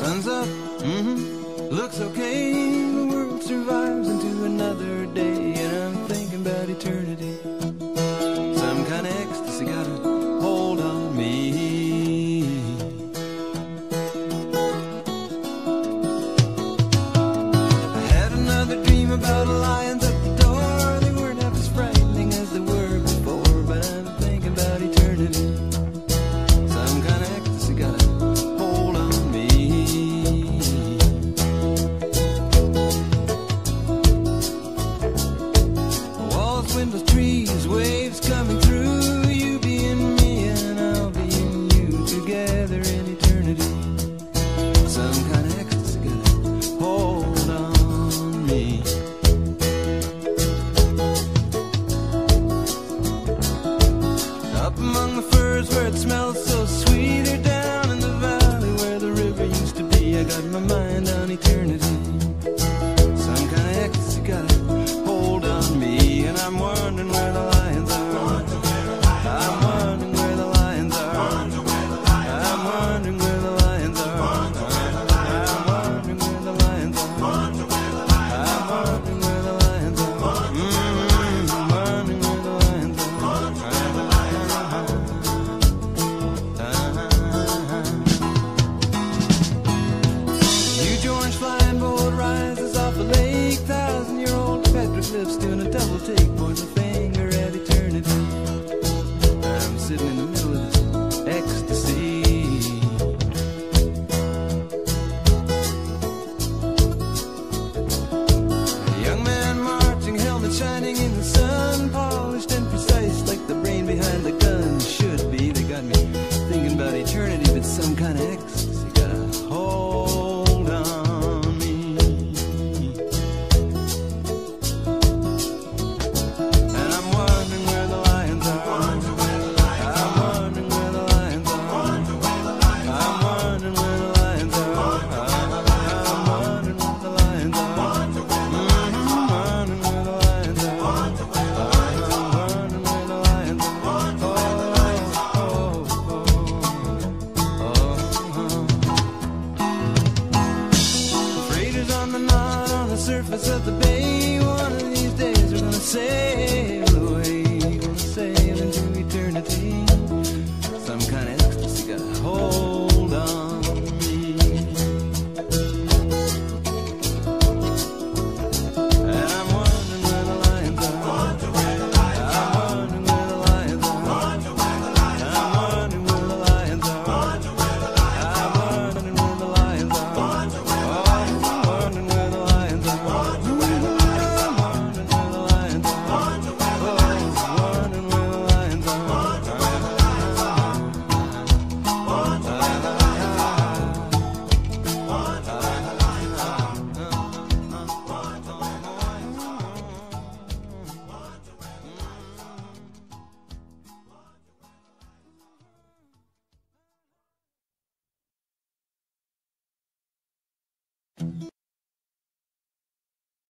Sun's up, mm -hmm. looks okay. The world survives into another day, and I'm thinking about eternity. the trees, waves lips doing a double take, boys surface of the bay. One of these days we're gonna say.